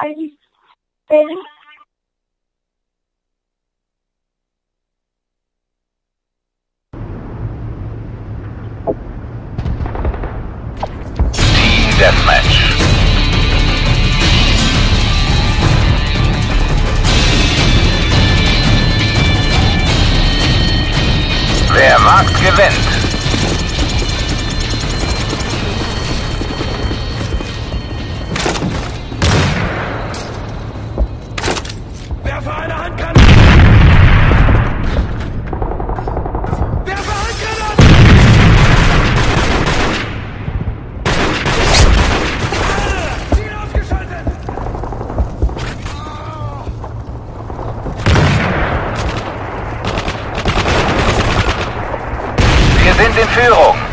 Bin Team Deathmatch. Wer wagt, gewinnt. Sind in Führung.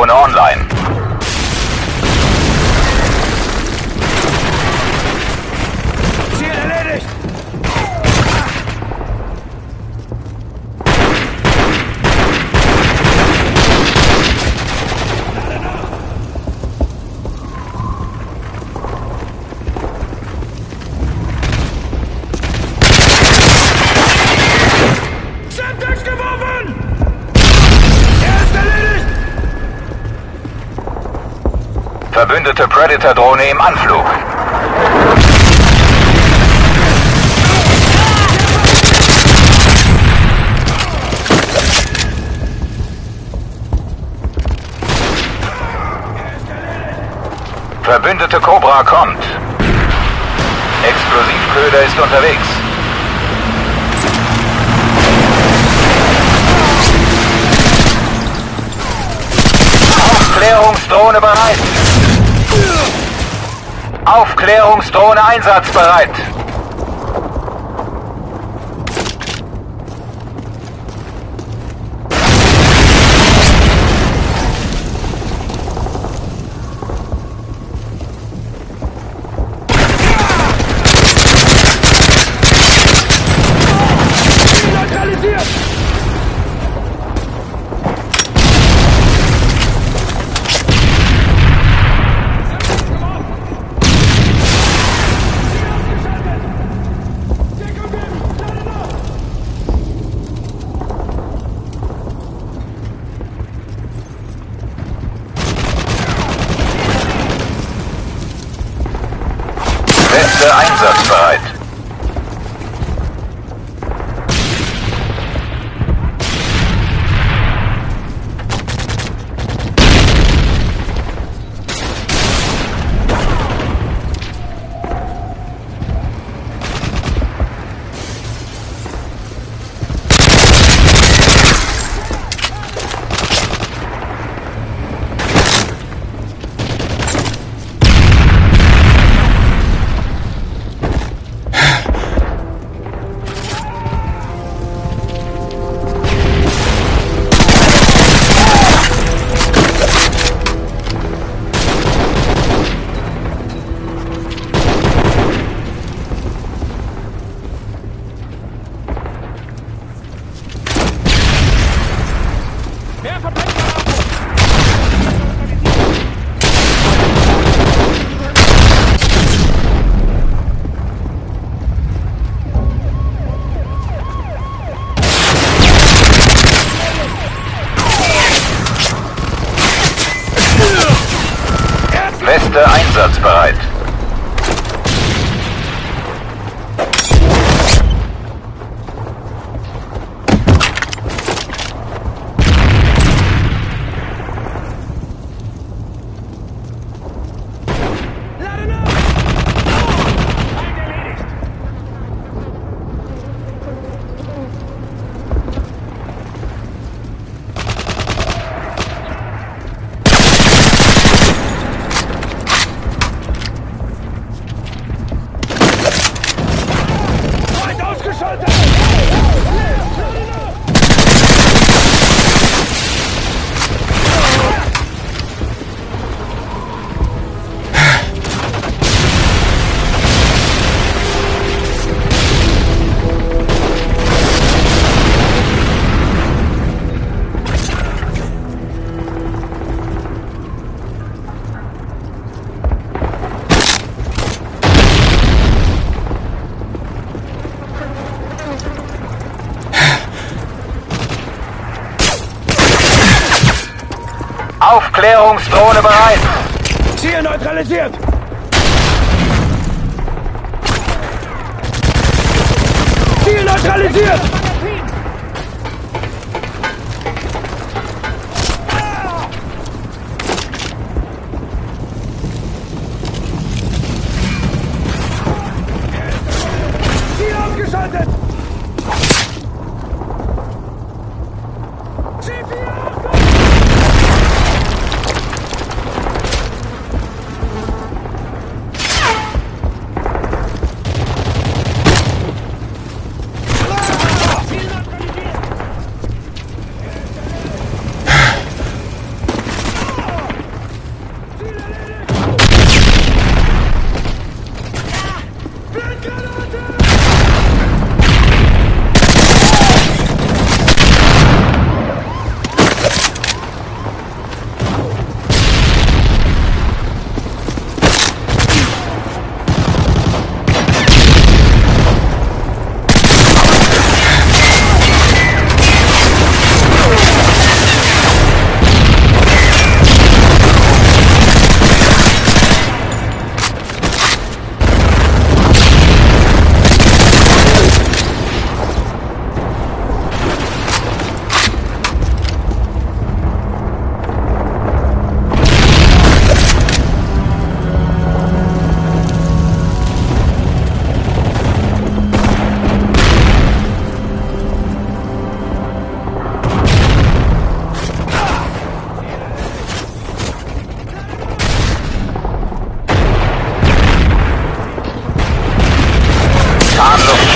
Aufklärungsdrohne online. Verbündete Predator-Drohne im Anflug. Verbündete Cobra kommt. Explosivköder ist unterwegs. Aufklärungsdrohne bereit. Aufklärungsdrohne einsatzbereit. Weste einsatzbereit. Weste einsatzbereit. Aufklärungsdrohne bereit. Ziel neutralisiert! Ziel neutralisiert!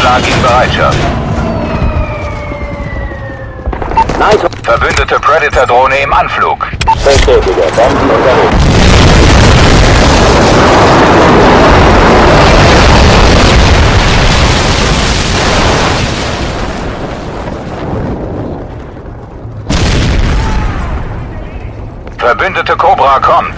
Tarnluftschlag in Bereitschaft. Nice. Verbündete Predator-Drohne im Anflug. Bestätige. Bomben unterwegs. Verbündete Cobra kommt.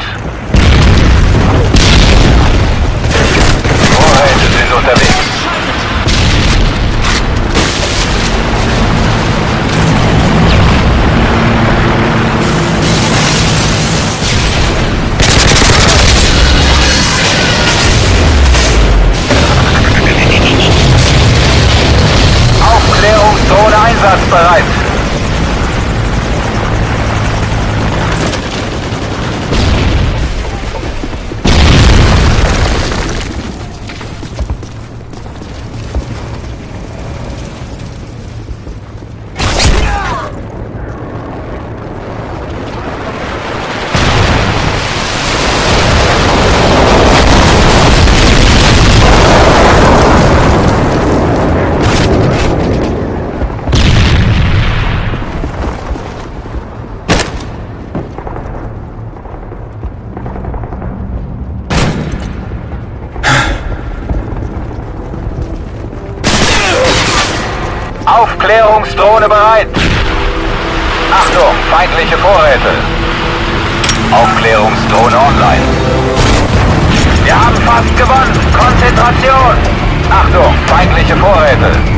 Aufklärungsdrohne bereit. Achtung, feindliche Vorräte. Aufklärungsdrohne online. Wir haben fast gewonnen. Konzentration. Achtung, feindliche Vorräte.